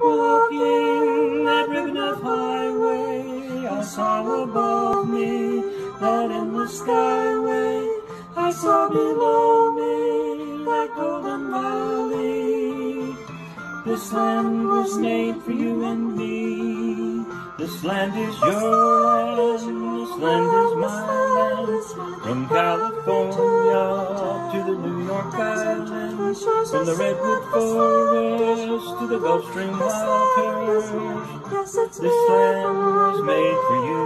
walking that ribbon of highway, I saw above me that endless skyway. I saw below me that golden valley. This land was made for you and me. This land is your land. This land is my land. From California to the New York Islands, from the redwood forest Gulf Stream waters. This land was made for you.